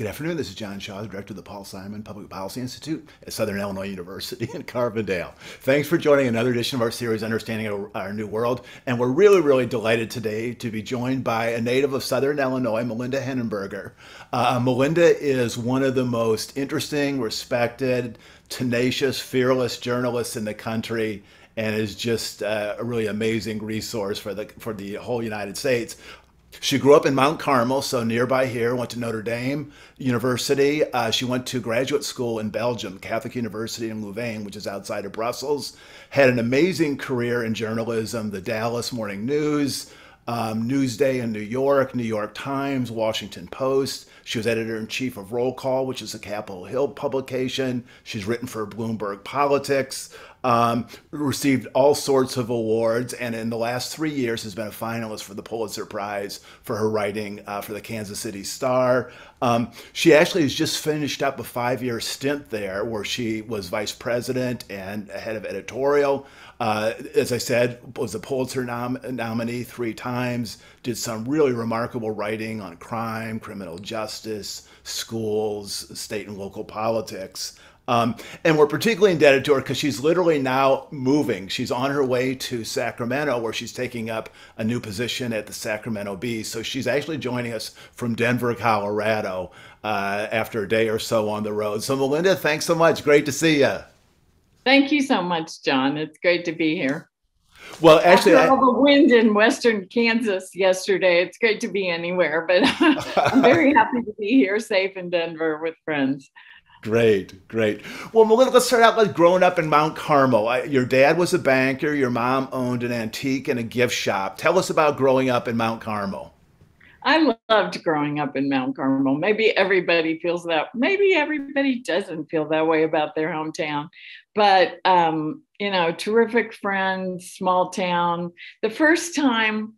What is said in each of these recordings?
Good afternoon. This is John Shaw, Director of the Paul Simon Public Policy Institute at Southern Illinois University in Carbondale. Thanks for joining another edition of our series, Understanding Our, New World. And we're really, really delighted today to be joined by a native of Southern Illinois, Melinda Henneberger. Uh, Melinda is one of the most interesting, respected, tenacious, fearless journalists in the country and is just uh, a really amazing resource for the for the whole United States. She grew up in Mount Carmel, so nearby here. Went to Notre Dame University. Uh, she went to graduate school in Belgium, Catholic University in Louvain, which is outside of Brussels. Had an amazing career in journalism, the Dallas Morning News, um, Newsday in New York, New York Times, Washington Post. She was editor in chief of Roll Call, which is a Capitol Hill publication. She's written for Bloomberg Politics, um, received all sorts of awards, and in the last three years has been a finalist for the Pulitzer Prize for her writing uh, for the Kansas City Star. Um, she actually has just finished up a five year stint there where she was vice president and head of editorial. Uh, as I said, was a Pulitzer nom- nominee three times, did some really remarkable writing on crime, criminal justice, schools, state and local politics. Um, and we're particularly indebted to her because she's literally now moving. She's on her way to Sacramento, where she's taking up a new position at the Sacramento Bee. So she's actually joining us from Denver, Colorado, uh, after a day or so on the road. So, Melinda, thanks so much. Great to see you. Thank you so much, John. It's great to be here. Well, actually, After all the wind in western Kansas yesterday, it's great to be anywhere, but I'm very happy to be here safe in Denver with friends. Great, great. Well, Melinda, let's start out with growing up in Mount Carmel. I, your dad was a banker, your mom owned an antique and a gift shop. Tell us about growing up in Mount Carmel. I loved growing up in Mount Carmel. Maybe everybody feels that. Maybe everybody doesn't feel that way about their hometown. But, um, you know, terrific friends, small town. The first time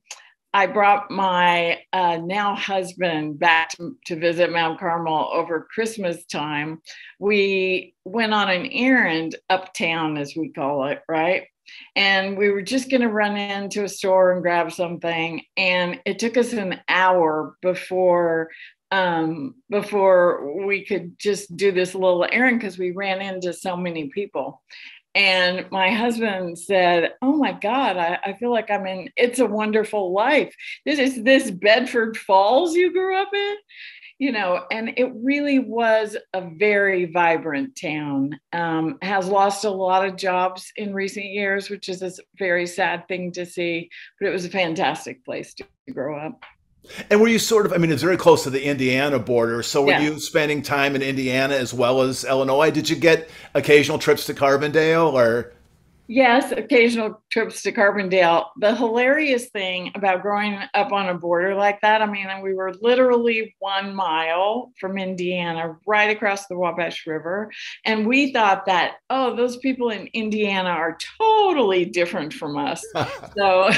I brought my uh, now husband back to, to, visit Mount Carmel over Christmas time. We went on an errand uptown, as we call it, right? And we were just going to run into a store and grab something. And it took us an hour before um, before we could just do this little errand because we ran into so many people. And my husband said, Oh my God, I, I, feel like I'm in It's a Wonderful Life. This is this Bedford Falls you grew up in, you know, and it really was a very vibrant town. Um, has lost a lot of jobs in recent years, which is a very sad thing to see, but it was a fantastic place to grow up. And were you sort of, I mean, it's very close to the Indiana border. So were yeah. you spending time in Indiana as well as Illinois? Did you get occasional trips to Carbondale or? Yes, occasional trips to Carbondale. The hilarious thing about growing up on a border like that, I mean, we were literally one mile from Indiana, right across the Wabash River. And we thought that, oh, those people in Indiana are totally different from us. so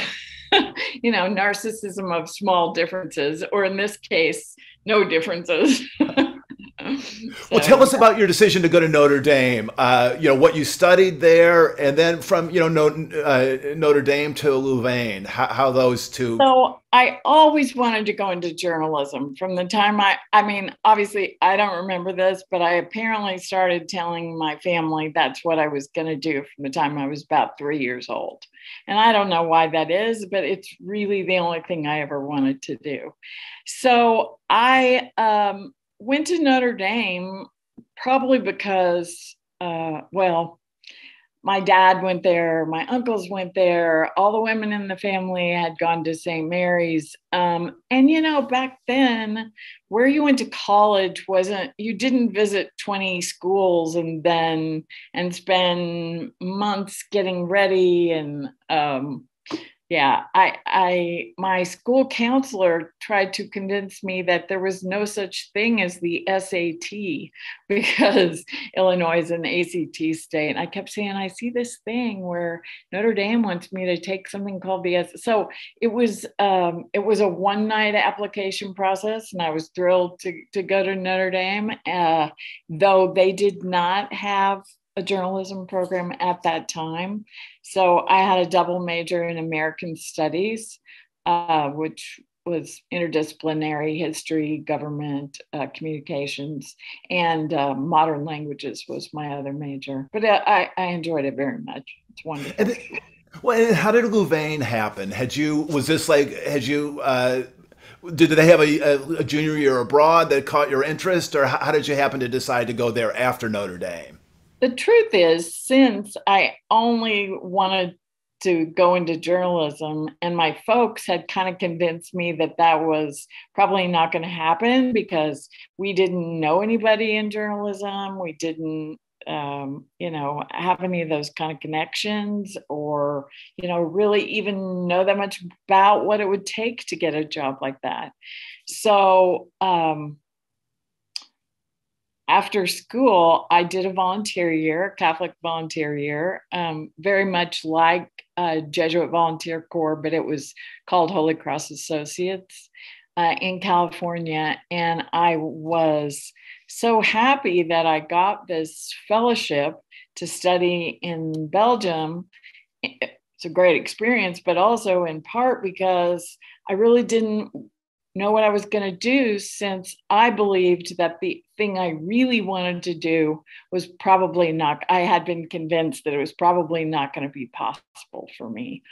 you know, narcissism of small differences, or in this case, no differences. well, tell us about your decision to go to Notre Dame. Uh, you know what you studied there, and then from you know uh, Notre Dame to Louvain. How, how, those two? So I always wanted to go into journalism from the time I. I mean, obviously, I don't remember this, but I apparently started telling my family that's what I was going to do from the time I was about three years old, and I don't know why that is, but it's really the only thing I ever wanted to do. So I. Um, went to Notre Dame probably because, uh, well, my dad went there, my uncles went there, all the women in the family had gone to St. Mary's. Um, and, you know, back then, where you went to college wasn't, you didn't visit 20 schools and then, and spend months getting ready and, um, yeah i i my school counselor tried to convince me that there was no such thing as the sat because illinois is an act state and i kept saying i see this thing where notre dame wants me to take something called the S. so it was um, it was a one night application process and i was thrilled to, to go to notre dame uh, though they did not have a journalism program at that time. So I had a double major in American Studies, uh, which was interdisciplinary history, government, uh, communications, and uh, modern languages was my other major. But uh, I, I enjoyed it very much. It's wonderful. And, well, how did Louvain happen? Had you was this like had you uh, did they have a, a, a, junior year abroad that caught your interest, or how, how did you happen to decide to go there after Notre Dame? The truth is, since I only wanted to go into journalism, and my folks had kind of convinced me that that was probably not going to happen because we didn't know anybody in journalism. We didn't um, you know, have any of those kind of connections or, you know, really even know that much about what it would take to get a job like that. So, um, after school, I did a volunteer year, Catholic volunteer year, um, very much like a Jesuit Volunteer Corps, but it was called Holy Cross Associates uh, in California. And I was so happy that I got this fellowship to study in Belgium. It's a great experience, but also in part because I really didn't know what I was going to do since I believed that the thing I really wanted to do was probably not, I had been convinced that it was probably not going to be possible for me.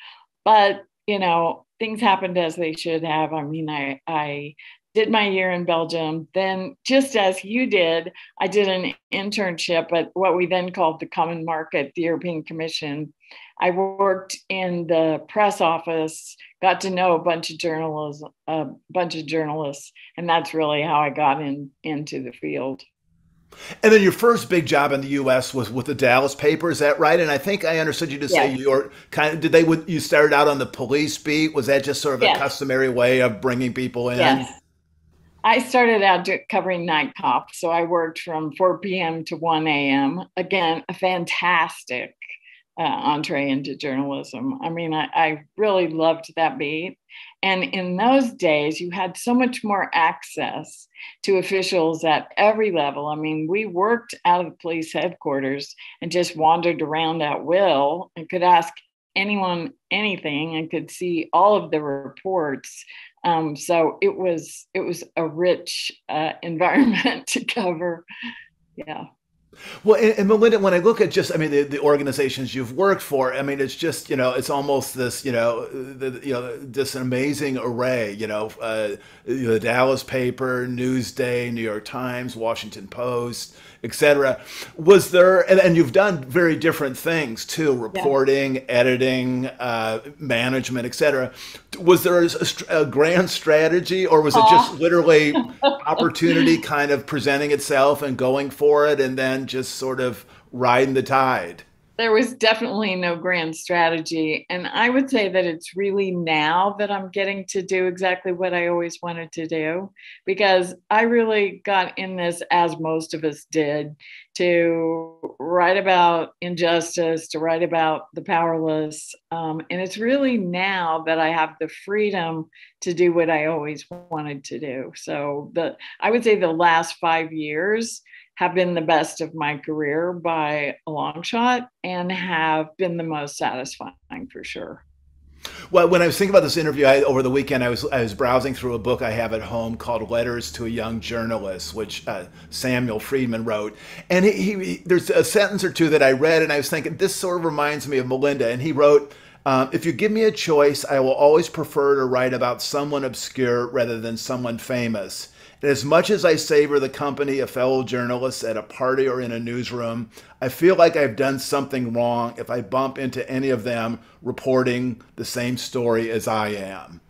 But, you know, things happened as they should have. I mean, I, I did my year in Belgium. Then, just as you did, I did an internship at what we then called the Common Market, the European Commission. I worked in the press office, got to know a bunch of journalists, a bunch of journalists, and that's really how I got in into the field. And then your first big job in the U.S. was with the Dallas paper, is that right? And I think I understood you to say you're kind of did they would you started out on the police beat? Was that just sort of a customary way of bringing people in? Yes. I started out covering night cop, so I worked from 4 p.m. to 1 a.m. Again, a fantastic uh, entree into journalism. I mean, I, I really loved that beat. And in those days, you had so much more access to officials at every level. I mean, we worked out of police headquarters and just wandered around at will and could ask anyone anything and could see all of the reports um, so it was it was a rich uh, environment to cover. Yeah. Well, and, and, Melinda, when I look at just, I mean, the, the organizations you've worked for, I mean, it's just, you know, it's almost this, you know, the, you know, this amazing array, you know, uh, the Dallas paper, Newsday, New York Times, Washington Post, etc. Was there, and, and, you've done very different things too, reporting, yeah. editing, uh, management, etc. Was there a, a, grand strategy, or was it just literally opportunity kind of presenting itself and going for it, and then just sort of riding the tide? There was definitely no grand strategy. And I would say that it's really now that I'm getting to do exactly what I always wanted to do, because I really got in this, as most of us did, to write about injustice, to write about the powerless. Um, and it's really now that I have the freedom to do what I always wanted to do. So the I would say the last five years have been the best of my career by a long shot and have been the most satisfying for sure. Well, when I was thinking about this interview I, over the weekend, I was I was browsing through a book I have at home called "Letters to a Young Journalist," which uh, Samuel Freedman wrote. And he, he, there's a sentence or two that I read, and I was thinking this sort of reminds me of Melinda. And he wrote, um, "If you give me a choice, I will always prefer to write about someone obscure rather than someone famous." And as much as I savor the company of fellow journalists at a party or in a newsroom, I feel like I've done something wrong if I bump into any of them reporting the same story as I am.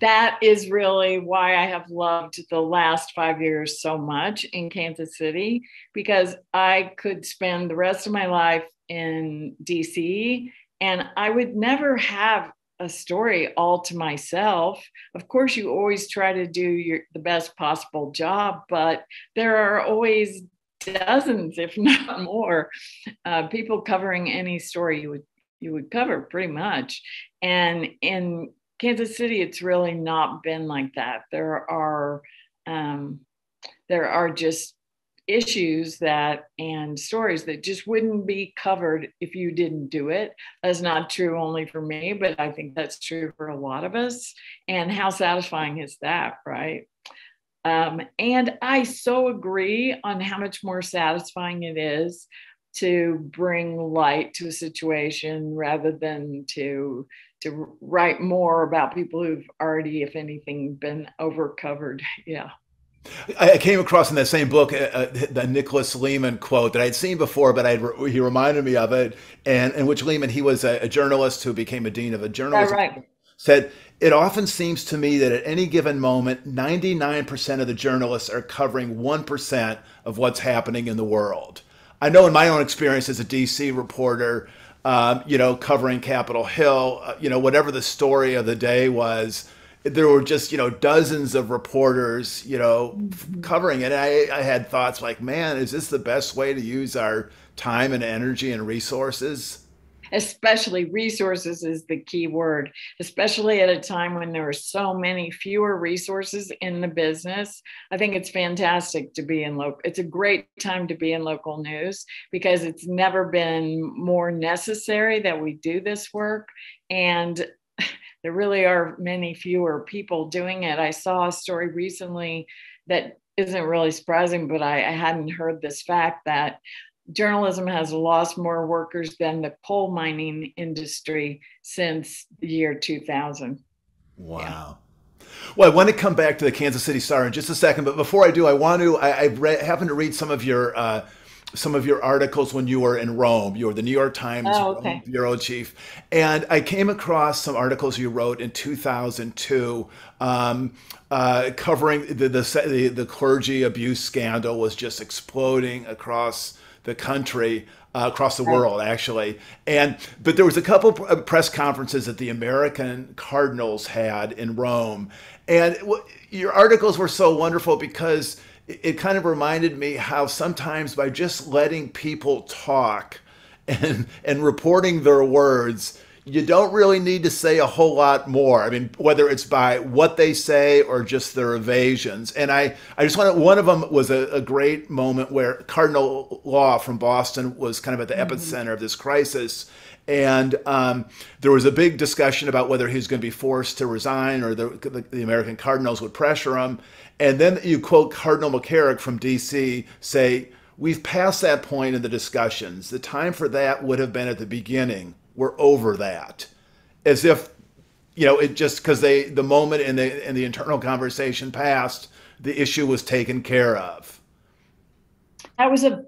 That is really why I have loved the last five years so much in Kansas City because I could spend the rest of my life in DC and I would never have a story all to myself. Of course, you always try to do your the best possible job, but there are always dozens, if not more, uh, people covering any story you would you would cover pretty much. And in Kansas City, it's really not been like that. There are um, there are just issues that and stories that just wouldn't be covered if you didn't do it. That's not true only for me, but I think that's true for a lot of us. And how satisfying is that, right? Um, and I so agree on how much more satisfying it is to bring light to a situation rather than to to write more about people who've already, if anything, been overcovered. Yeah. I came across in that same book uh, uh the Nicholas Lemann quote that I'd seen before, but I'd, he reminded me of it. And in which Lemann, he was a, a, journalist who became a dean of a journalism. right. Said it often seems to me that at any given moment, 99% of the journalists are covering 1% of what's happening in the world. I know in my own experience as a DC reporter, um, you know, covering Capitol Hill, uh, you know, whatever the story of the day was, there were just, you know, dozens of reporters, you know, mm-hmm. covering it. I, I had thoughts like, man, is this the best way to use our time and energy and resources? especially resources is the key word, especially at a time when there are so many fewer resources in the business. I think it's fantastic to be in local. It's a great time to be in local news because it's never been more necessary that we do this work. And there really are many fewer people doing it. I saw a story recently that isn't really surprising, but I, I hadn't heard this fact that journalism has lost more workers than the coal mining industry since the year 2000. Wow. Yeah. Well, I want to come back to the Kansas City Star in just a second, but before I do, I want to. I, I re- happened to read some of your uh, some of your articles when you were in Rome. You were the New York Times oh, okay. bureau chief, and I came across some articles you wrote in 2002 um, uh, covering the, the the clergy abuse scandal was just exploding across the country, uh, across the world, actually. And but there was a couple press conferences that the American Cardinals had in Rome, and your articles were so wonderful because it kind of reminded me how sometimes by just letting people talk and and reporting their words you don't really need to say a whole lot more. I mean, whether it's by what they say or just their evasions. And I, I just want to, one of them was a, a great moment where Cardinal Law from Boston was kind of at the mm-hmm. epicenter of this crisis. And um, there was a big discussion about whether he was going to be forced to resign or the, the, the American Cardinals would pressure him. And then you quote Cardinal McCarrick from DC say, We've passed that point in the discussions. The time for that would have been at the beginning. We're over that. As if you know it just because they the moment in the in the internal conversation passed the issue was taken care of. That was a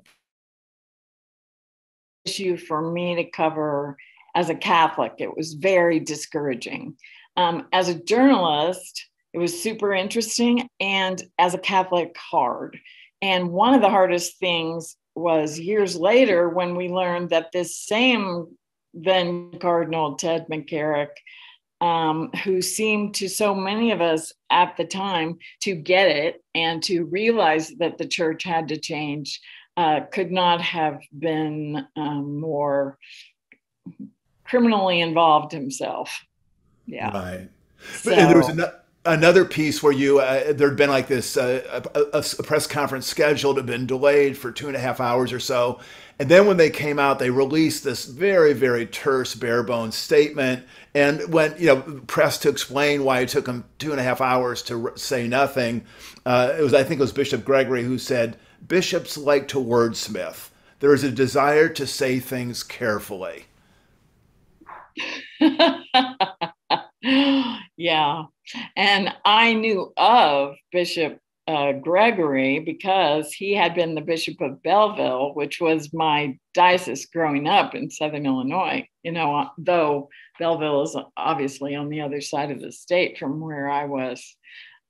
issue for me to cover as a catholic. It was very discouraging. Um, as a journalist it was super interesting and as a catholic hard and one of the hardest things was years later when we learned that this same then Cardinal Ted McCarrick, um, who seemed to so many of us at the time to get it and to realize that the church had to change, uh, could not have been um, more criminally involved himself. Yeah. Right. So, and there was another another piece where you uh, there'd been like this uh, a, a, press conference scheduled had been delayed for two and a half hours or so. And then when they came out they released this very very terse bare bones statement and when you know pressed to explain why it took them two and a half hours to say nothing. Uh, it was i think it was bishop gregory who said bishops like to wordsmith. There is a desire to say things carefully yeah. And I knew of Bishop uh, Gregory because he had been the Bishop of Belleville, which was my diocese growing up in Southern Illinois. You know, though Belleville is obviously on the other side of the state from where I was.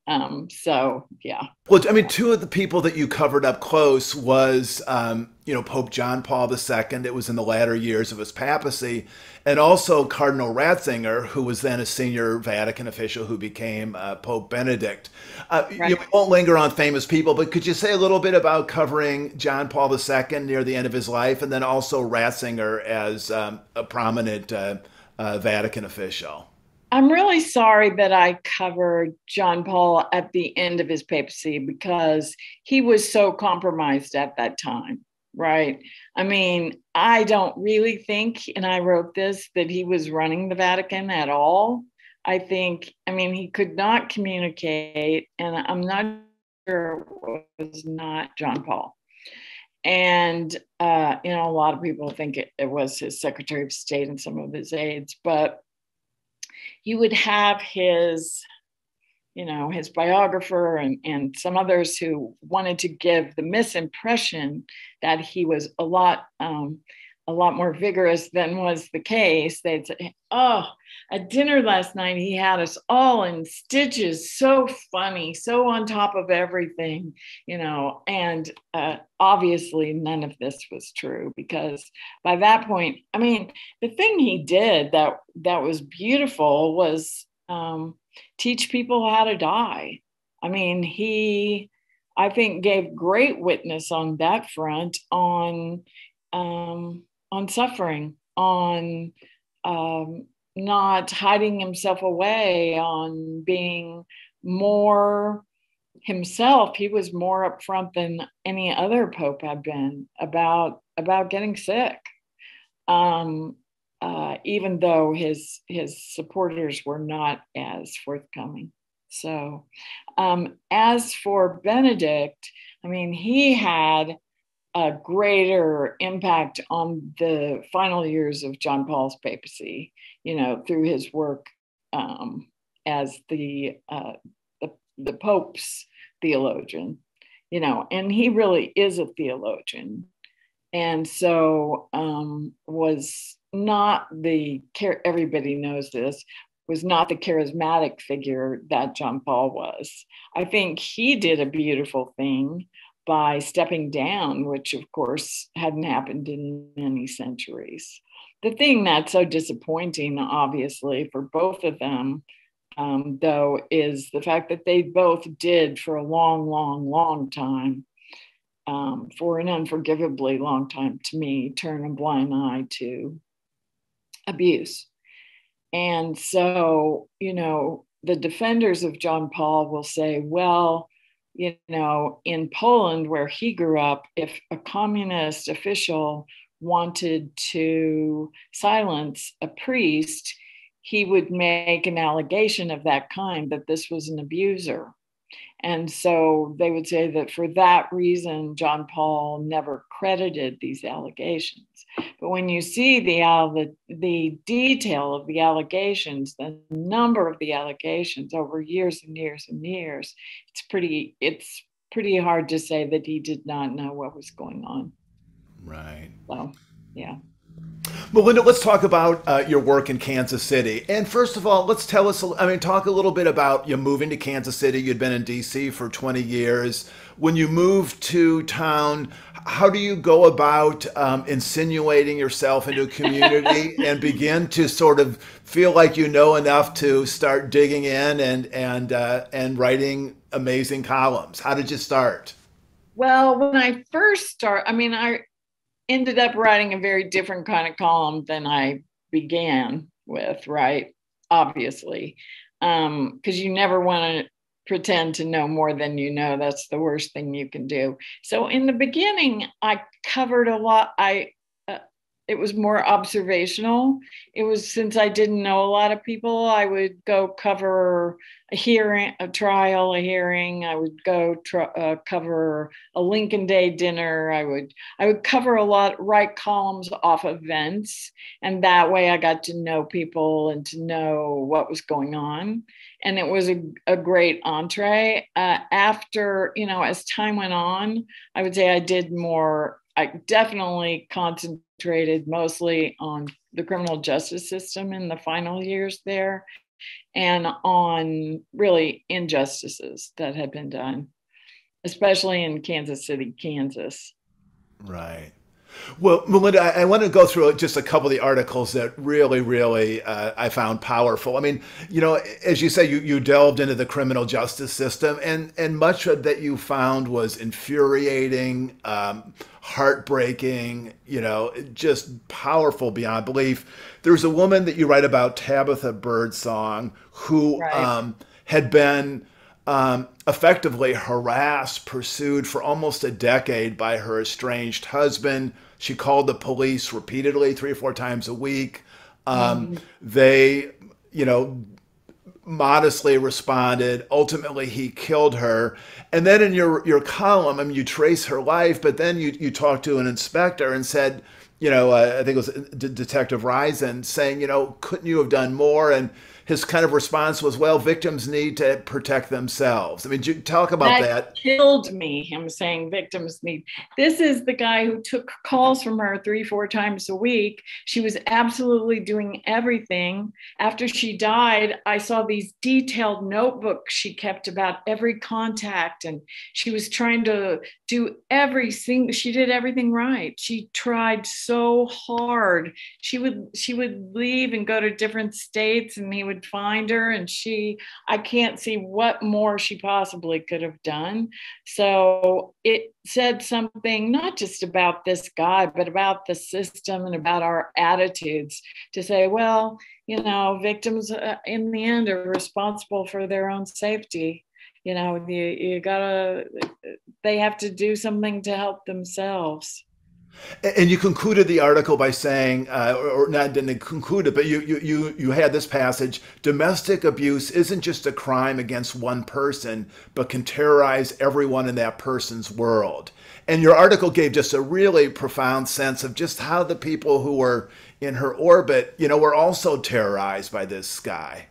Um, so yeah. Well, I mean, two of the people that you covered up close was, um, you know, Pope John Paul II. It was in the latter years of his papacy, and also Cardinal Ratzinger, who was then a senior Vatican official who became uh, Pope Benedict. Uh, right. you won't linger on famous people, but could you say a little bit about covering John Paul II near the end of his life, and then also Ratzinger as um, a prominent uh, uh Vatican official? I'm really sorry that I covered John Paul at the end of his papacy because he was so compromised at that time, right? I mean, I don't really think, and I wrote this, that he was running the Vatican at all. I think, I mean, he could not communicate, and I'm not sure it was not John Paul. And, uh, you know, a lot of people think it, it was his Secretary of State and some of his aides, but you would have his you know his biographer and, and some others who wanted to give the misimpression that he was a lot um, a lot more vigorous than was the case. They'd say, Oh, at dinner last night, he had us all in stitches, so funny, so on top of everything, you know. And uh, obviously, none of this was true because by that point, I mean, the thing he did that that was beautiful was um, teach people how to die. I mean, he, I think, gave great witness on that front on um, on suffering, on um, not hiding himself away, on being more himself. He was more upfront than any other pope had been about about getting sick. Um, uh, even though his his supporters were not as forthcoming. So, um, as for Benedict, I mean, he had a greater impact on the final years of John Paul's papacy, you know, through his work um, as the, uh, the, the Pope's theologian, you know, and he really is a theologian. And so um, was not the care everybody knows this was not the charismatic figure that John Paul was. I think he did a beautiful thing by stepping down, which of course hadn't happened in many centuries. The thing that's so disappointing, obviously, for both of them, um, though, is the fact that they both did for a long, long, long time, um, for an unforgivably long time to me, turn a blind eye to abuse. And so, you know, the defenders of John Paul will say, well, you know, in Poland, where he grew up, if a communist official wanted to silence a priest, he would make an allegation of that kind that this was an abuser. And so they would say that for that reason, John Paul never credited these allegations. But when you see the, the, the detail of the allegations, the number of the allegations over years and years and years, it's pretty, it's pretty hard to say that he did not know what was going on. Right. So, yeah. Melinda, let's talk about uh, your work in Kansas City. And first of all, let's tell us, I mean, talk a little bit about you moving to Kansas City. You'd been in DC for 20 years. When you moved to town, how do you go about um, insinuating yourself into a community and begin to sort of feel like you know enough to start digging in and, and, uh, and writing amazing columns? How did you start? Well, when I first start, I mean, I, ended up writing a very different kind of column than I began with, right? Obviously, because um, you never want to pretend to know more than you know. That's the worst thing you can do. So in the beginning, I covered a lot. I it was more observational. It was since I didn't know a lot of people, I would go cover a hearing, a trial, a hearing. I would go uh, cover a Lincoln Day dinner. I would I would cover a lot, write columns off events, and that way I got to know people and to know what was going on. And it was a, a great entree. Uh, after you know, as time went on, I would say I did more I definitely concentrated mostly on the criminal justice system in the final years there and on really injustices that had been done, especially in Kansas City, Kansas. Right. Well, Melinda, I, I, want to go through just a couple of the articles that really, really uh, I found powerful. I mean, you know, as you say, you, you delved into the criminal justice system, and and much of that you found was infuriating, um, heartbreaking, you know, just powerful beyond belief. There's a woman that you write about, Tabitha Birdsong, who right. um, had been um, effectively harassed, pursued for almost a decade by her estranged husband. She called the police repeatedly, three or four times a week. Um, mm. They, you know, modestly responded. Ultimately, he killed her. And then in your your column, I mean, you trace her life, but then you you talk to an inspector and said, you know, uh, I think it was D- Detective Risen saying, you know, couldn't you have done more? And his kind of response was, well, victims need to protect themselves. I mean, you talk about that, that. Killed me, him saying victims need. This is the guy who took calls from her three, four times a week. She was absolutely doing everything. After she died, I saw these detailed notebooks she kept about every contact, and she was trying to do everything. She did everything right. She tried so hard. She would she would leave and go to different states, and he would find her and she i can't see what more she possibly could have done so it said something not just about this guy but about the system and about our attitudes to say well you know victims uh, in the end are responsible for their own safety you know you, you gotta they have to do something to help themselves and you concluded the article by saying, uh, or not didn't conclude it, but you, you, you, you had this passage domestic abuse isn't just a crime against one person, but can terrorize everyone in that person's world. And your article gave just a really profound sense of just how the people who were in her orbit, you know, were also terrorized by this guy.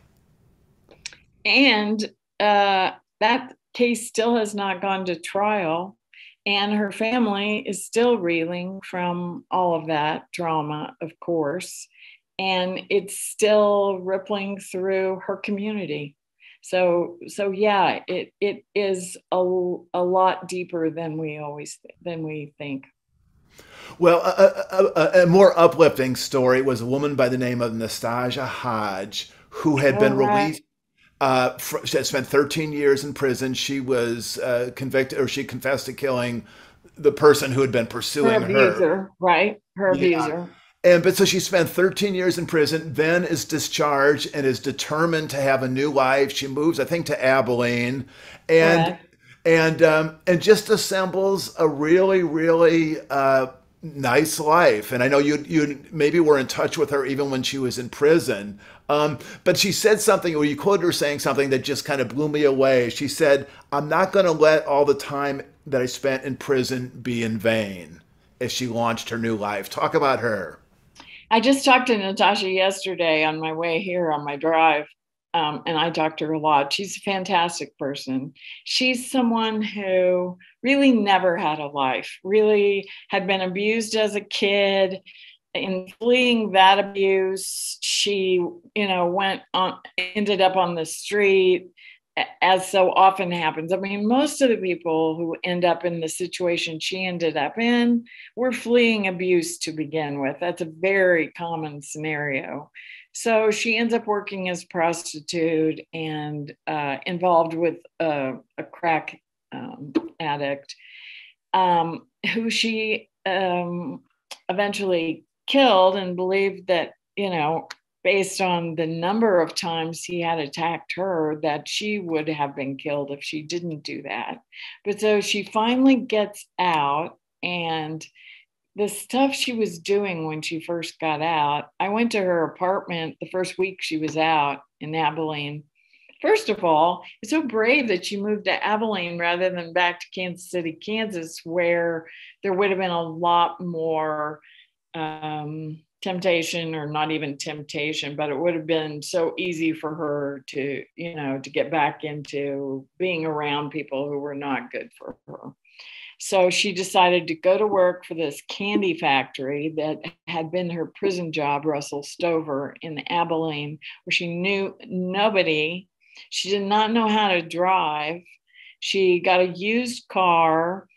And uh, that case still has not gone to trial and her family is still reeling from all of that trauma, of course. And it's still rippling through her community. So, so yeah, it, it is a, a lot deeper than we always, than we think. Well, a, a, a, more uplifting story was a woman by the name of Nastasia Hodge who had been right. released uh, she had spent 13 years in prison. She was uh, convicted, or she confessed to killing the person who had been pursuing her. Abuser, her. right? Her yeah. abuser. And but so she spent 13 years in prison, then is discharged and is determined to have a new life. She moves, I think, to Abilene, and and um, and just assembles a really, really uh, nice life. And I know you you maybe were in touch with her even when she was in prison. Um, but she said something, or you quoted her saying something that just kind of blew me away. She said, "I'm not going to let all the time that I spent in prison be in vain." As she launched her new life, talk about her. I just talked to Natasha yesterday on my way here on my drive, um, and I talked to her a lot. She's a fantastic person. She's someone who really never had a life, really had been abused as a kid. In fleeing that abuse, she, you know, went on, ended up on the street, as so often happens. I mean, most of the people who end up in the situation she ended up in were fleeing abuse to begin with. That's a very common scenario. So she ends up working as prostitute and uh, involved with a, a crack um, addict um, who she um, eventually killed and believed that, you know, based on the number of times he had attacked her, that she would have been killed if she didn't do that. But so she finally gets out and the stuff she was doing when she first got out, I went to her apartment the first week she was out in Abilene. First of all, it's so brave that she moved to Abilene rather than back to Kansas City, Kansas, where there would have been a lot more um, temptation, or not even temptation, but it would have been so easy for her to, you know, to get back into being around people who were not good for her. So she decided to go to work for this candy factory that had been her prison job, Russell Stover, in Abilene, where she knew nobody. She did not know how to drive. She got a used car,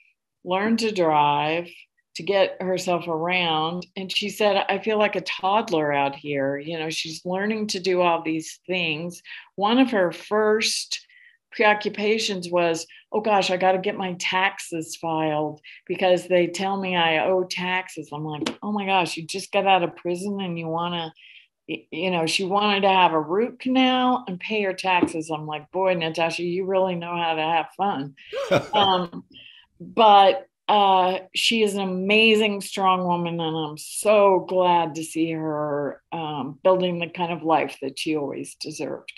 learned to drive to get herself around. And she said, I feel like a toddler out here. You know, she's learning to do all these things. One of her first preoccupations was, oh gosh, I got to get my taxes filed because they tell me I owe taxes. I'm like, oh my gosh, you just got out of prison and you want to you know, she wanted to have a root canal and pay her taxes. I'm like, boy, Natasha, you really know how to have fun. um, but uh, she is an amazing, strong woman, and I'm so glad to see her um, building the kind of life that she always deserved.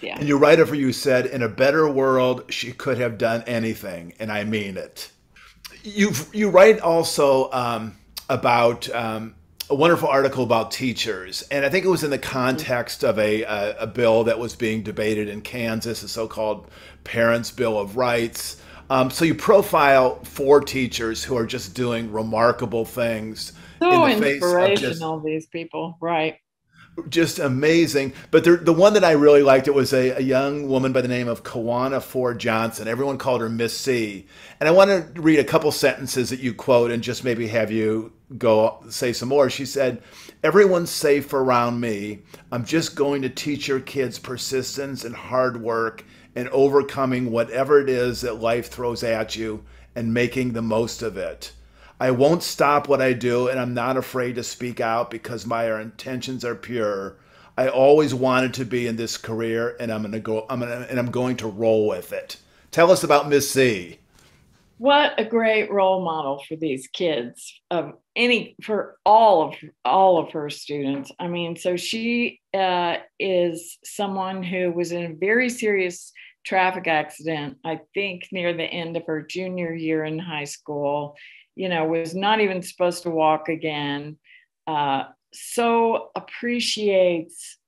Yeah. And you write her, you said, in a better world, she could have done anything, and I mean it. You you write also um, about um, a wonderful article about teachers, and I think it was in the context of a, a, a bill that was being debated in Kansas, the so-called Parents' Bill of Rights. Um, so you profile four teachers who are just doing remarkable things. So in the inspirational, just, these people, right? Just amazing. But the, the one that I really liked, it was a, a young woman by the name of Kawana Ford Johnson. Everyone called her Miss C. And I want to read a couple sentences that you quote and just maybe have you go say some more. She said, Everyone's safe around me. I'm just going to teach your kids persistence and hard work and overcoming whatever it is that life throws at you and making the most of it. I won't stop what I do, and I'm not afraid to speak out because my intentions are pure. I always wanted to be in this career, and I'm gonna go. I'm gonna, and I'm going to roll with it. Tell us about Miss C. What a great role model for these kids of any for all of all of her students. I mean, so she uh, is someone who was in a very serious traffic accident, I think near the end of her junior year in high school, you know, was not even supposed to walk again. Uh, so appreciates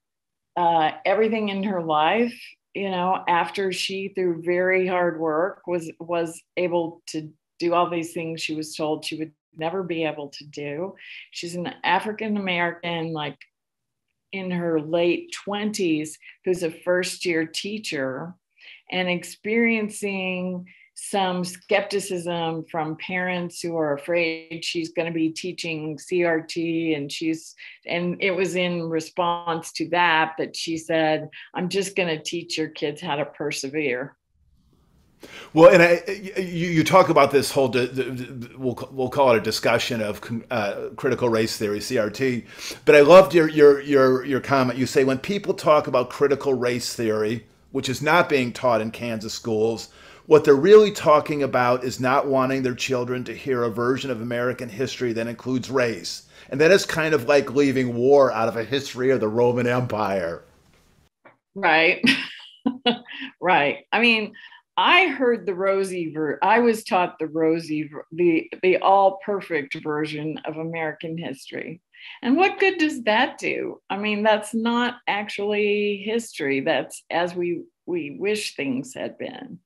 uh, everything in her life, you know, after she, through very hard work, was was able to do all these things she was told she would never be able to do. She's an African American, like in her late 20s, who's a first year teacher and experiencing some skepticism from parents who are afraid she's going to be teaching CRT and she's and it was in response to that that she said I'm just going to teach your kids how to persevere. Well, and I, you, you talk about this whole, we'll, we'll call it a discussion of uh, critical race theory, CRT. But I loved your, your, your, your comment. You say when people talk about critical race theory, which is not being taught in Kansas schools. What they're really talking about is not wanting their children to hear a version of American history that includes race. And that is kind of like leaving war out of a history of the Roman Empire. Right. right. I mean, I heard the rosy ver I was taught the rosy the the all perfect version of American history. And what good does that do? I mean, that's not actually history. That's as we we wish things had been.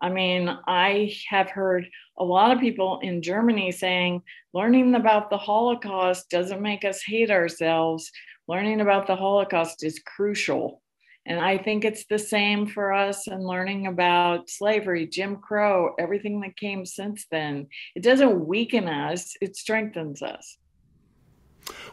I mean, I have heard a lot of people in Germany saying learning about the Holocaust doesn't make us hate ourselves. Learning about the Holocaust is crucial. And I think it's the same for us and learning about slavery, Jim Crow, everything that came since then. It doesn't weaken us, it strengthens us.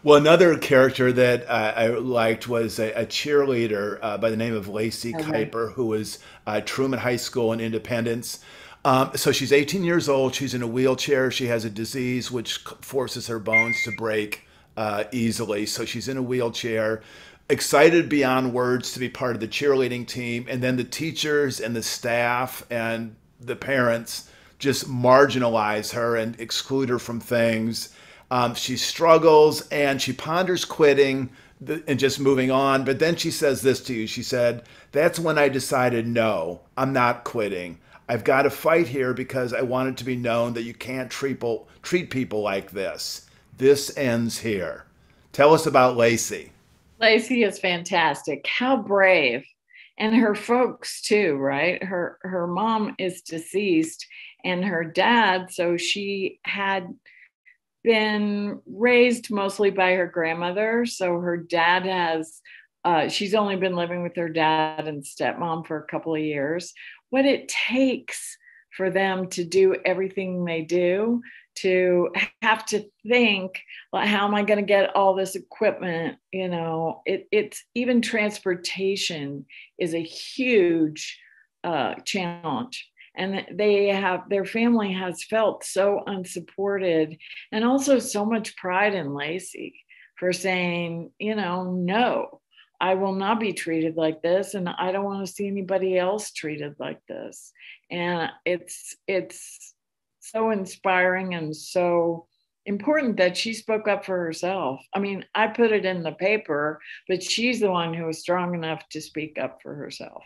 Well, another character that uh, I liked was a, a cheerleader uh, by the name of Lacey okay. Kuiper, who was uh, Truman High School in Independence. Um, so she's 18 years old. She's in a wheelchair. She has a disease which forces her bones to break uh, easily. So she's in a wheelchair. Excited beyond words to be part of the cheerleading team. And then the teachers and the staff and the parents just marginalize her and exclude her from things um, she struggles and she ponders quitting and just moving on. But then she says this to you. She said, That's when I decided, no, I'm not quitting. I've got to fight here because I want it to be known that you can't treat treat people like this. This ends here. Tell us about Lacey. Lacey is fantastic. How brave. And her folks too, right? Her her mom is deceased and her dad, so she had been raised mostly by her grandmother. So her dad has, uh, she's only been living with her dad and stepmom for a couple of years. What it takes for them to do everything they do, to have to think, well, how am I going to get all this equipment? You know, it, it's even transportation is a huge uh, challenge and they have their family has felt so unsupported and also so much pride in Laci for saying, you know, no, I will not be treated like this and I don't want to see anybody else treated like this. And it's it's so inspiring and so important that she spoke up for herself. I mean, I put it in the paper, but she's the one who was strong enough to speak up for herself.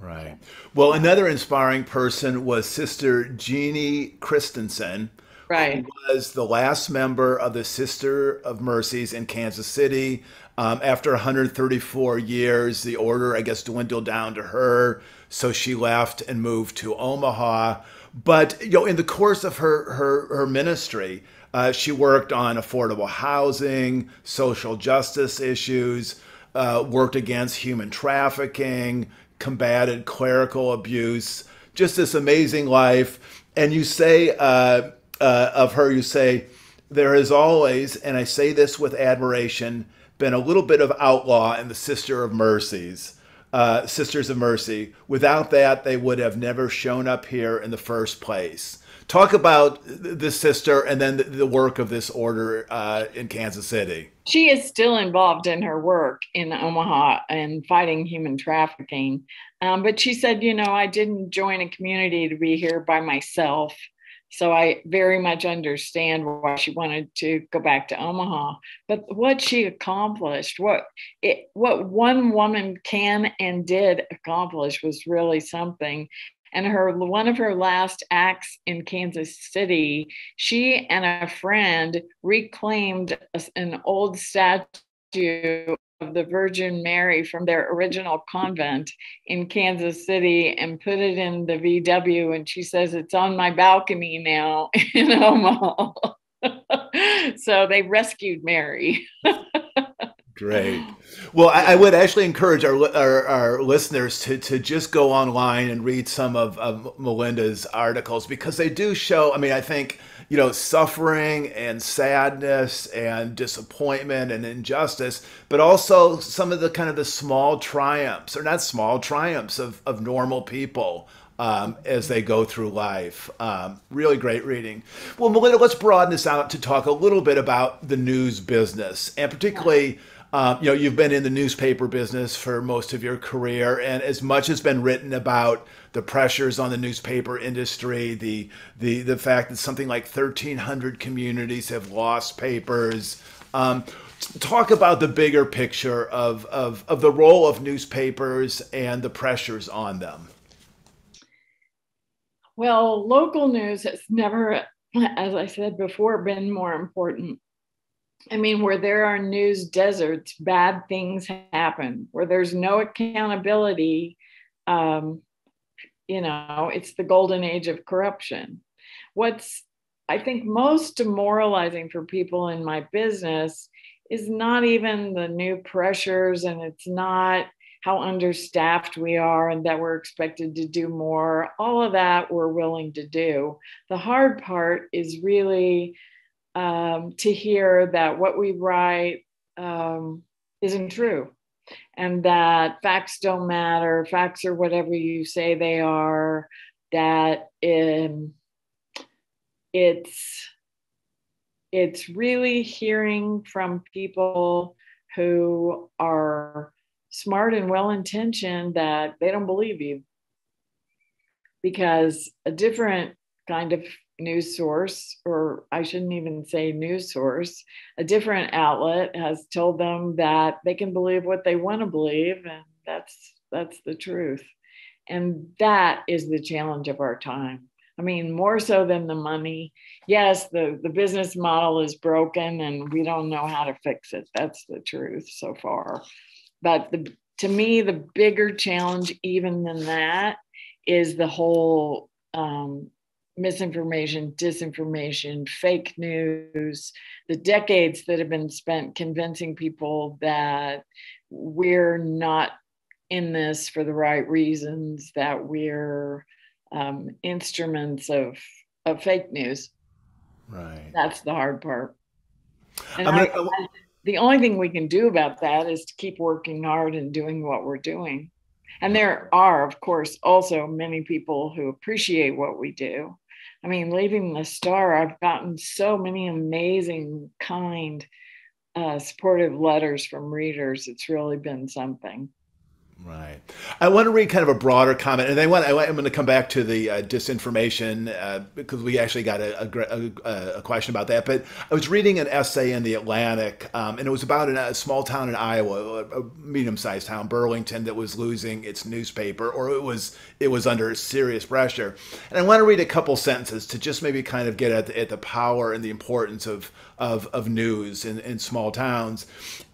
Right. Well, another inspiring person was Sister Jeannie Christensen. Right. Was the last member of the Sister of Mercies in Kansas City. Um, after 134 years, the order, I guess, dwindled down to her. So she left and moved to Omaha. But, you know, in the course of her, her, her ministry, uh, she worked on affordable housing, social justice issues, uh, worked against human trafficking, combated clerical abuse, just this amazing life. And you say uh, uh, of her, you say, there has always, and I say this with admiration, been a little bit of outlaw in the Sister of Mercies. Uh, Sisters of Mercy. Without that, they would have never shown up here in the first place. Talk about this sister and then the, work of this order uh, in Kansas City. She is still involved in her work in Omaha and fighting human trafficking. Um, but she said, you know, I didn't join a community to be here by myself. So I very much understand why she wanted to go back to Omaha. But what she accomplished, what it, what one woman can and did accomplish was really something and her one of her last acts in Kansas City, she and a friend reclaimed an old statue of the Virgin Mary from their original convent in Kansas City and put it in the VW. And she says it's on my balcony now in Omaha. so they rescued Mary. Great. Well, I, I, would actually encourage our, our, our, listeners to, to just go online and read some of, of Melinda's articles because they do show, I mean, I think, you know, suffering and sadness and disappointment and injustice, but also some of the kind of the small triumphs, or not small triumphs, of, of normal people. Um, as they go through life. Um, really great reading. Well, Melinda, let's broaden this out to talk a little bit about the news business and particularly um, you know, you've been in the newspaper business for most of your career, and as much has been written about the pressures on the newspaper industry, the the the fact that something like 1,300 communities have lost papers. Um, talk about the bigger picture of, of of the role of newspapers and the pressures on them. Well, local news has never, as I said before, been more important I mean, where there are news deserts, bad things happen. Where there's no accountability, um, you know, it's the golden age of corruption. What's, I think, most demoralizing for people in my business is not even the new pressures and it's not how understaffed we are and that we're expected to do more. All of that we're willing to do. The hard part is really um, to hear that what we write um, isn't true. And that facts don't matter, facts are whatever you say they are, that it's it's really hearing from people who are smart and well intentioned that they don't believe you. Because a different kind of news source, or I shouldn't even say news source, a different outlet has told them that they can believe what they want to believe, and that's that's the truth. And that is the challenge of our time. I mean, more so than the money. Yes, the, the business model is broken and we don't know how to fix it. That's the truth so far. But the, to me, the bigger challenge, even than that, is the whole um, misinformation, disinformation, fake news, the decades that have been spent convincing people that we're not in this for the right reasons, that we're um, instruments of, of fake news. Right. That's the hard part. And I, I, the only thing we can do about that is to keep working hard and doing what we're doing. And there are, of course, also many people who appreciate what we do. I mean, leaving the star, I've gotten so many amazing, kind, uh, supportive letters from readers. It's really been something. Right. I want to read kind of a broader comment, and I want, I am going to come back to the uh, disinformation uh, because we actually got a, a, a, question about that. But I was reading an essay in the Atlantic, um, and it was about a small town in Iowa, a medium-sized town, Burlington, that was losing its newspaper, or it was it was under serious pressure. And I want to read a couple sentences to just maybe kind of get at the, at the power and the importance of of, of news in, in small towns.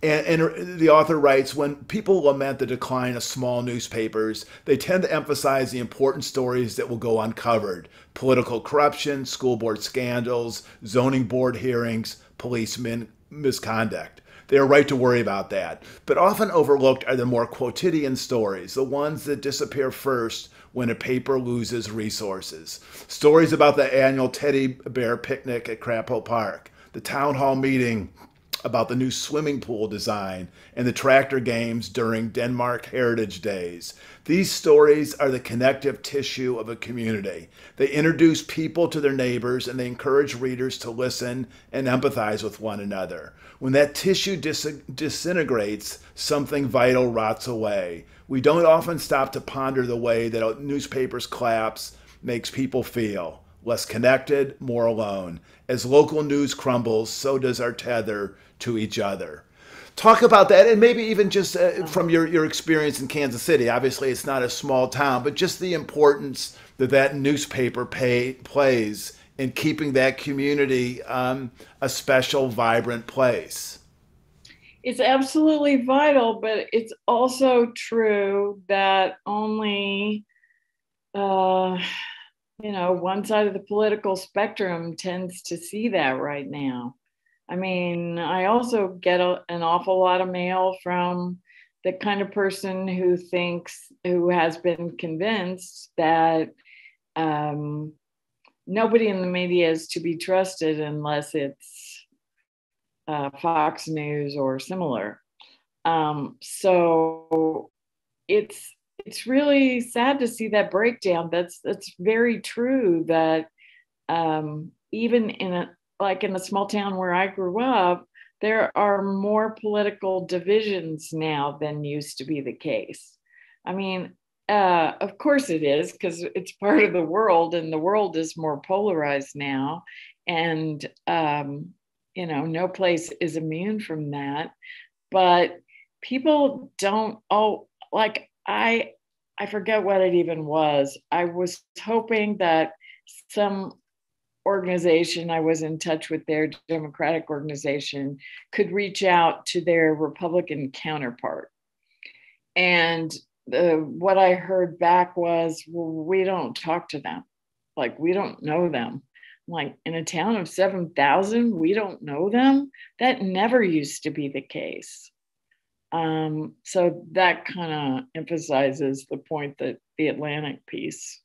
And, and the author writes when people lament the decline of small newspapers, they tend to emphasize the important stories that will go uncovered political corruption, school board scandals, zoning board hearings, policemen misconduct. They are right to worry about that. But often overlooked are the more quotidian stories, the ones that disappear first when a paper loses resources. Stories about the annual teddy bear picnic at Crapo Park, the town hall meeting about the new swimming pool design and the tractor games during Denmark Heritage Days. These stories are the connective tissue of a community. They introduce people to their neighbors and they encourage readers to listen and empathize with one another. When that tissue dis- disintegrates, something vital rots away. We don't often stop to ponder the way that a newspaper's collapse makes people feel less connected, more alone. As local news crumbles, so does our tether to each other. Talk about that, and maybe even just uh, from your, your experience in Kansas City. Obviously, it's not a small town, but just the importance that that newspaper pay, plays in keeping that community um, a special, vibrant place. It's absolutely vital, but it's also true that only. Uh, you know, one side of the political spectrum tends to see that right now. I mean, I also get a, an awful lot of mail from the kind of person who thinks, who has been convinced that um, nobody in the media is to be trusted unless it's uh, Fox News or similar. Um, so it's it's really sad to see that breakdown. That's that's very true. That um, even in a like in a small town where I grew up, there are more political divisions now than used to be the case. I mean, uh, of course it is because it's part of the world, and the world is more polarized now, and um, you know, no place is immune from that. But people don't. Oh, like I I forget what it even was. I was hoping that some organization I was in touch with their Democratic organization could reach out to their Republican counterpart. And the, what I heard back was, well, we don't talk to them. Like, we don't know them. Like, in a town of 7,000, we don't know them. That never used to be the case. Um, so that kind of emphasizes the point that the Atlantic piece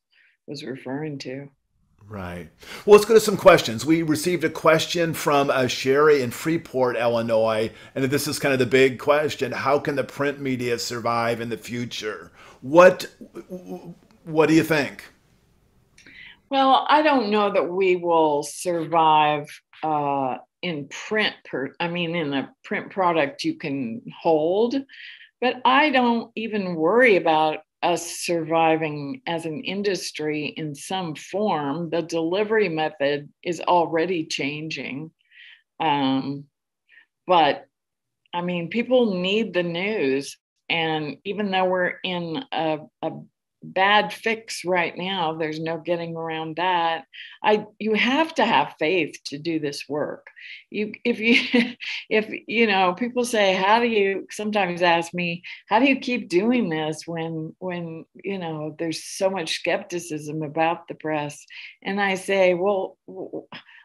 was referring to. Right. Well, let's go to some questions. We received a question from uh, Sherry in Freeport, Illinois, and this is kind of the big question: How can the print media survive in the future? What What do you think? Well, I don't know that we will survive uh, in print per i mean in a print product you can hold but i don't even worry about us surviving as an industry in some form. The delivery method is already changing um, but i mean people need the news and even though we're in a, a bad fix right now. There's no getting around that. I you have to have faith to do this work. You if you if you know people say how do you sometimes ask me how do you keep doing this when when you know there's so much skepticism about the press? And i say well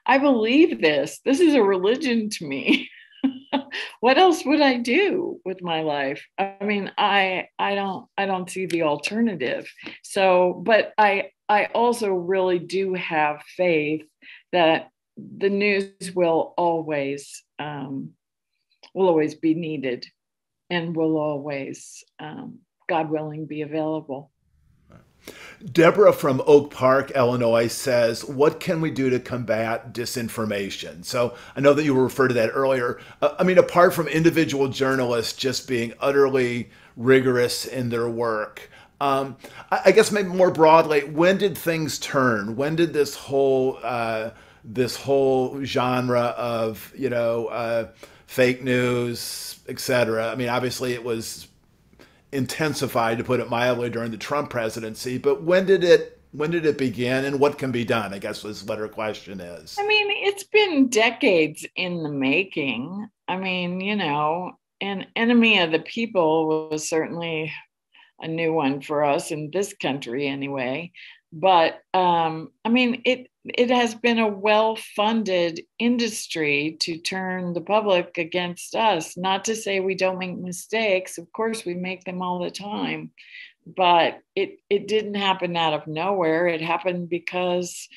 i believe this. This is a religion to me what else would I do with my life? I mean, I I don't I don't see the alternative. So, but I I also really do have faith that the news will always um, will always be needed and will always um, God willing, be available. Deborah from Oak Park, Illinois says, What can we do to combat disinformation? So I know that you referred to that earlier. Uh, I mean, apart from individual journalists just being utterly rigorous in their work, um, I, guess maybe more broadly, when did things turn? When did this whole uh, this whole genre of you know uh, fake news, etc. I mean, obviously it was intensified, to put it mildly, during the Trump presidency. But when did it when did it begin, and what can be done? I guess what her question is. I mean, it's been decades in the making. I mean, you know, an enemy of the people was certainly a new one for us in this country, anyway. But um, I mean, it it has been a well funded industry to turn the public against us. Not to say we don't make mistakes, of course, we make them all the time. But it, it didn't happen out of nowhere. It happened because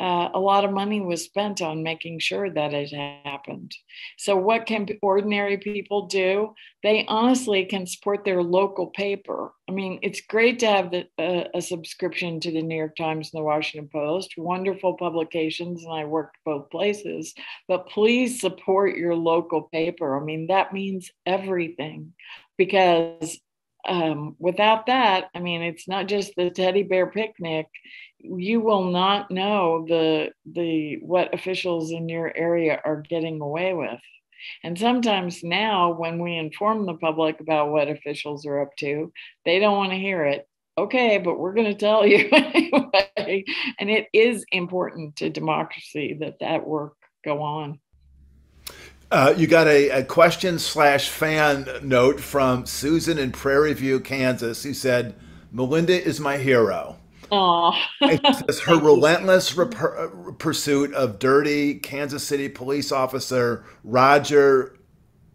uh, a lot of money was spent on making sure that it happened. So, what can ordinary people do? They honestly can support their local paper. I mean, it's great to have the, uh, a subscription to the New York Times and the Washington Post, wonderful publications, and I worked both places. But please support your local paper. I mean, that means everything because um, without that, I mean, it's not just the teddy bear picnic. You will not know the the what officials in your area are getting away with. And sometimes now, when we inform the public about what officials are up to, they don't want to hear it. Okay, but we're going to tell you anyway. And it is important to democracy that that work go on. Uh, you got a, a question slash fan note from Susan in Prairie View, Kansas, who said, Melinda is my hero. Says her relentless rep- pursuit of dirty Kansas City police officer Roger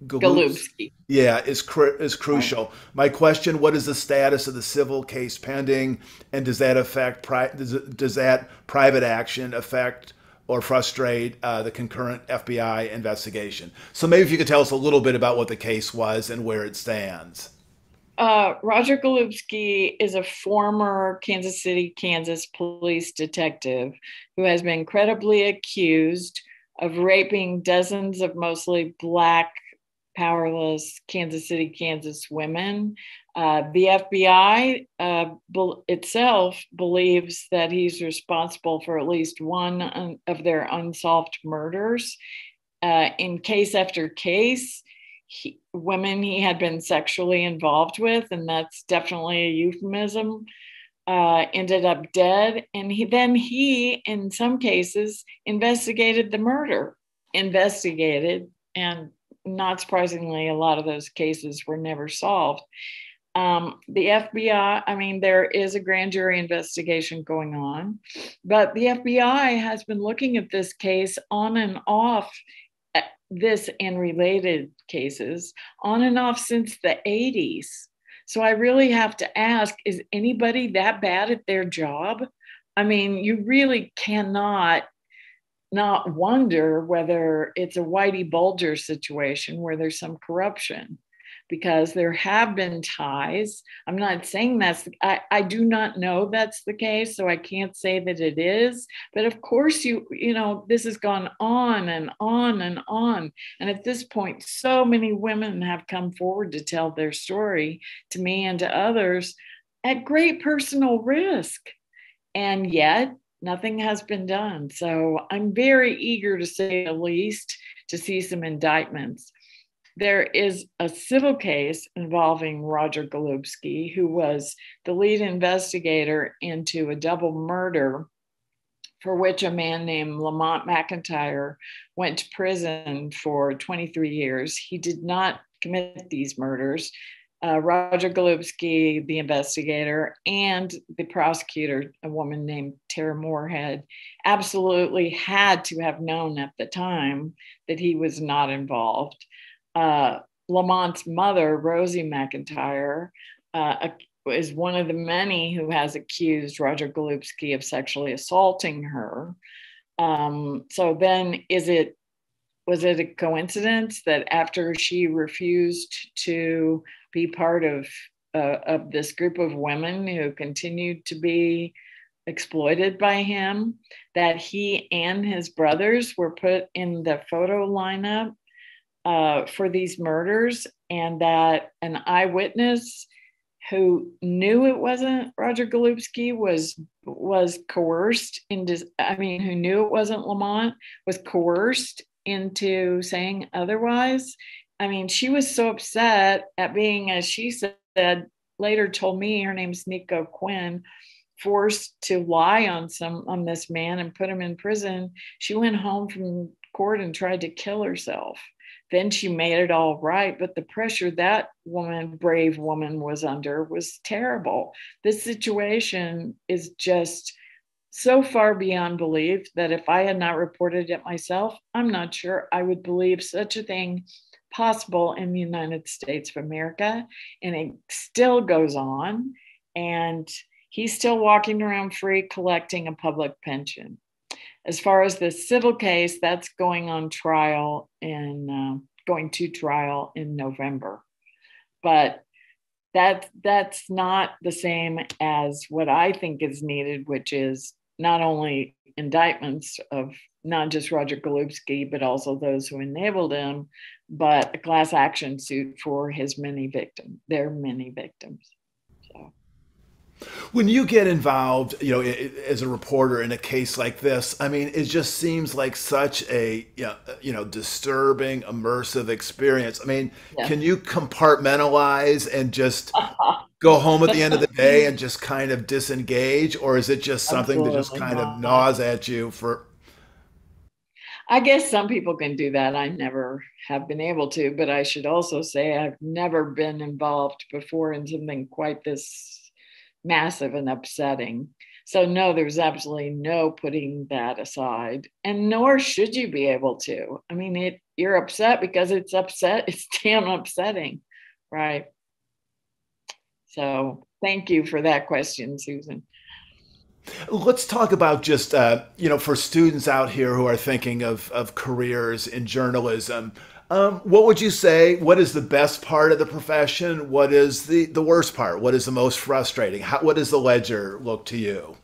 Golubski. Yeah, is cr- is crucial. Right. My question: What is the status of the civil case pending, and does that affect pri- does, does that private action affect or frustrate uh, the concurrent FBI investigation. So maybe if you could tell us a little bit about what the case was and where it stands. Uh, Roger Golubski is a former Kansas City, Kansas police detective who has been credibly accused of raping dozens of mostly Black, powerless Kansas City, Kansas women uh, the FBI uh, be- itself believes that he's responsible for at least one un- of their unsolved murders. Uh, in case after case, he, women he had been sexually involved with, and that's definitely a euphemism, uh, ended up dead. And he, then he, in some cases, investigated the murder, investigated, and not surprisingly, a lot of those cases were never solved. Um, the FBI, I mean, there is a grand jury investigation going on, but the FBI has been looking at this case on and off, this and related cases, on and off since the 80s. So I really have to ask is anybody that bad at their job? I mean, you really cannot not wonder whether it's a Whitey Bulger situation where there's some corruption because there have been ties. I'm not saying that's, I, I do not know that's the case, so I can't say that it is. But of course, you, you know, this has gone on and on and on. And at this point, so many women have come forward to tell their story to me and to others at great personal risk. And yet, nothing has been done. So I'm very eager to say the least to see some indictments there is a civil case involving Roger Golubski, who was the lead investigator into a double murder for which a man named Lamont McIntyre went to prison for 23 years. He did not commit these murders. Uh, Roger Golubski, the investigator, and the prosecutor, a woman named Terra Morehead, absolutely had to have known at the time that he was not involved uh, Lamont's mother, Rosie McIntyre, uh, is one of the many who has accused Roger Golubski of sexually assaulting her. Um, so then, is it was it a coincidence that after she refused to be part of uh, of this group of women who continued to be exploited by him, that he and his brothers were put in the photo lineup uh, for these murders, and that an eyewitness who knew it wasn't Roger Golubski was was coerced into I mean who knew it wasn't Lamont was coerced into saying otherwise. I mean she was so upset at being as she said later told me her name's Niko Quinn forced to lie on some on this man and put him in prison. She went home from court and tried to kill herself then she made it all right. But the pressure that woman, brave woman, was under was terrible. This situation is just so far beyond belief that if I had not reported it myself, I'm not sure I would believe such a thing possible in the United States of America. And it still goes on. And he's still walking around free collecting a public pension. As far as the civil case, that's going on trial in uh, going to trial in November. But that that's not the same as what I think is needed, which is not only indictments of not just Roger Golubski, but also those who enabled him, but a class action suit for his many victims, their many victims. When you get involved, you know, as a reporter in a case like this, I mean, it just seems like such a you know disturbing, immersive experience. I mean, yeah. can you compartmentalize and just go home at the end of the day and just kind of disengage, or is it just something Absolutely that just kind not. of gnaws at you for? I guess some people can do that. I never have been able to, but I should also say I've never been involved before in something quite this massive and upsetting. So, no, there's absolutely no putting that aside, and nor should you be able to. I mean, it, you're upset because it's upset, it's damn upsetting, right? So, thank you for that question, Susan. Let's talk about just, uh, you know, for students out here who are thinking of, of careers in journalism, um, what would you say? What is the best part of the profession? What is the, the worst part? What is the most frustrating? How, what does the ledger look to you?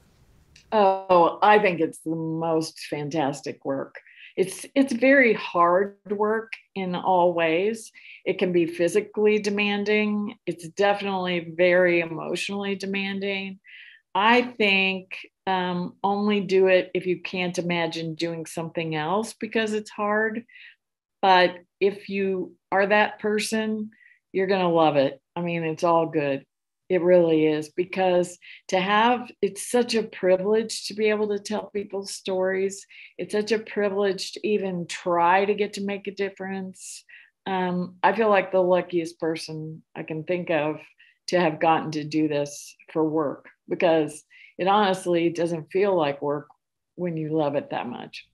Oh, I think it's the most fantastic work. It's it's very hard work in all ways. It can be physically demanding. It's definitely very emotionally demanding. I think um, only do it if you can't imagine doing something else because it's hard. But if you are that person, you're going to love it. I mean, it's all good. It really is because to have it's such a privilege to be able to tell people's stories. It's such a privilege to even try to get to make a difference. Um, I feel like the luckiest person I can think of to have gotten to do this for work because it honestly doesn't feel like work when you love it that much.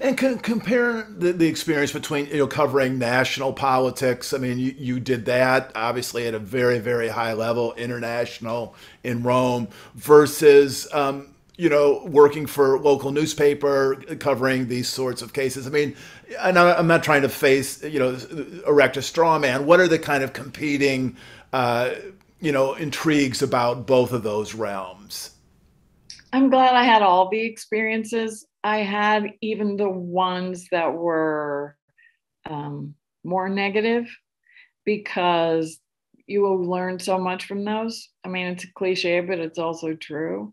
And compare the, the experience between you know covering national politics. I mean, you, you did that obviously at a very very high level, international in Rome, versus um, you know working for local newspaper covering these sorts of cases. I mean, and I'm not trying to face you know erect a straw man. What are the kind of competing uh, you know intrigues about both of those realms? I'm glad I had all the experiences. I had even the ones that were um, more negative because you will learn so much from those. I mean, it's a cliche, but it's also true.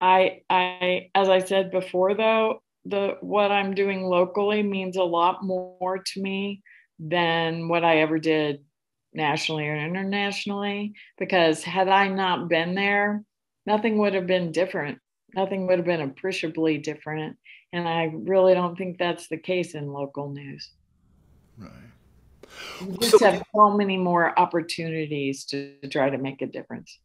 I, I, as I said before, though, the what I'm doing locally means a lot more to me than what I ever did nationally or internationally. Because had I not been there, nothing would have been different nothing would have been appreciably different. And I really don't think that's the case in local news. Right. We just so, have so many more opportunities to, to try to make a difference.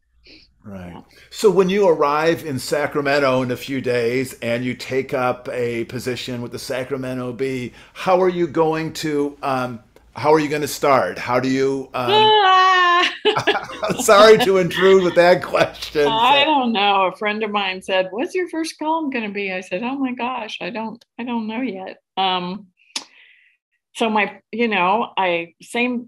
Right. Yeah. So when you arrive in Sacramento in a few days and you take up a position with the Sacramento Bee, how are you going to um, how are you going to start? How do you? Um, sorry to intrude with that question. I don't know. A friend of mine said, "What's your first column going to be?" I said, "Oh my gosh, I don't, I don't know yet." Um, so my, you know, I same.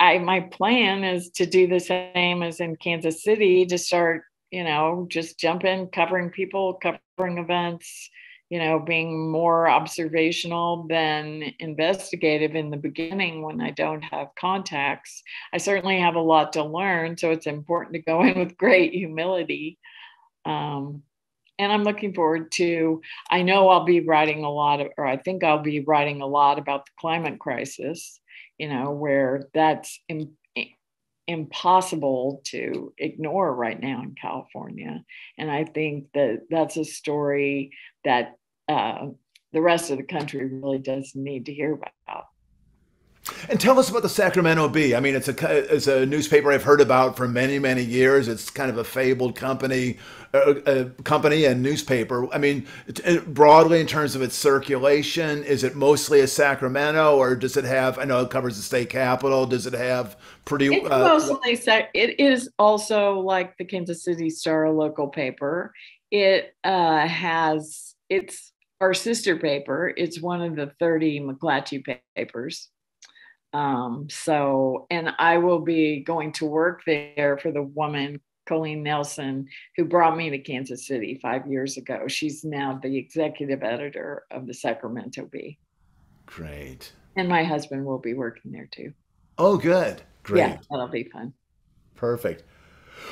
I my plan is to do the same as in Kansas City to start, you know, just jump in, covering people, covering events, you know, being more observational than investigative in the beginning when I don't have contacts. I certainly have a lot to learn, so it's important to go in with great humility. Um, and I'm looking forward to, I know I'll be writing a lot of, or I think I'll be writing a lot about the climate crisis, you know, where that's in, impossible to ignore right now in California. And I think that that's a story that uh, the rest of the country really does need to hear about. And tell us about the Sacramento Bee. I mean, it's a it's a newspaper I've heard about for many many years. It's kind of a fabled company, a, a company and newspaper. I mean, broadly in terms of its circulation, is it mostly a Sacramento, or does it have? I know it covers the state capital. Does it have pretty? It's uh, mostly. It is also like the Kansas City Star, a local paper. It uh, has it's our sister paper. It's one of the 30 McClatchy papers. Um, so, and I will be going to work there for the woman, Colleen Nelson, who brought me to Kansas City five years ago. She's now the executive editor of the Sacramento Bee. Great. And my husband will be working there too. Oh, good. Great. Yeah, that'll be fun. Perfect.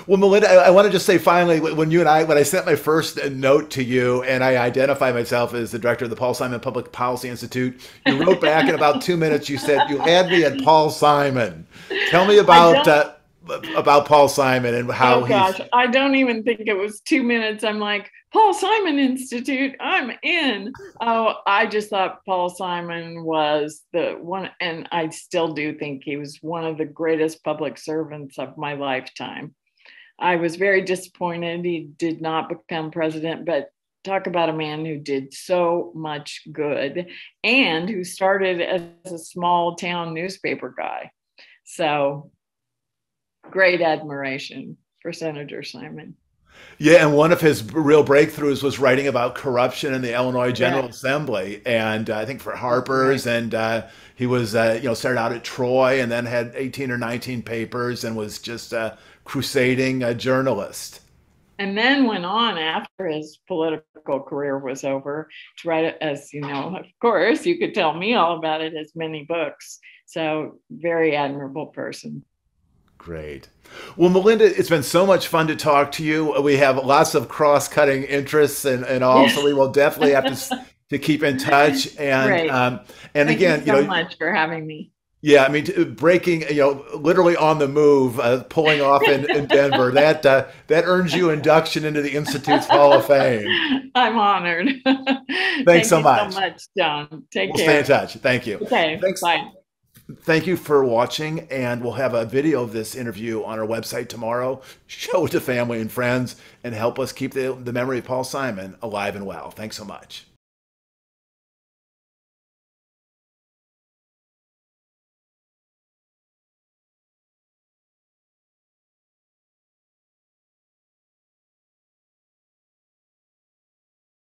Well, Melinda, I, I want to just say finally, when you and I, when I sent my first note to you and I identified myself as the director of the Paul Simon Public Policy Institute, you wrote back in about two minutes. You said you had me at Paul Simon. Tell me about uh, about Paul Simon and how. He Oh gosh, I don't even think it was two minutes. I'm like Paul Simon Institute. I'm in. Oh, I just thought Paul Simon was the one, and I still do think he was one of the greatest public servants of my lifetime. I was very disappointed he did not become president, but talk about a man who did so much good and who started as a small town newspaper guy. So great admiration for Senator Simon. Yeah, and one of his real breakthroughs was writing about corruption in the Illinois General yeah. Assembly, and uh, I think for Harper's, right. and uh, he was uh, you know started out at Troy, and then had eighteen or nineteen papers, and was just uh, crusading a journalist. And then went on after his political career was over to write, as you know, of course, you could tell me all about it, as many books. So, very admirable person. Great. Well, Melinda, it's been so much fun to talk to you. We have lots of cross cutting interests and, and all, so we will definitely have to, to keep in touch. And, um, and Thank again, you so you know, much for having me. Yeah, I mean, breaking, you know, literally on the move, uh, pulling off in, in Denver, that uh, that earns you induction into the Institute's Hall of Fame. I'm honored. Thanks Thank so much. so much, John. Take we'll care. Stay in touch. Thank you. Okay. Thanks. Bye. Thank you for watching, and we'll have a video of this interview on our website tomorrow. Show it to family and friends, and help us keep the, the memory of Paul Simon alive and well. Thanks so much.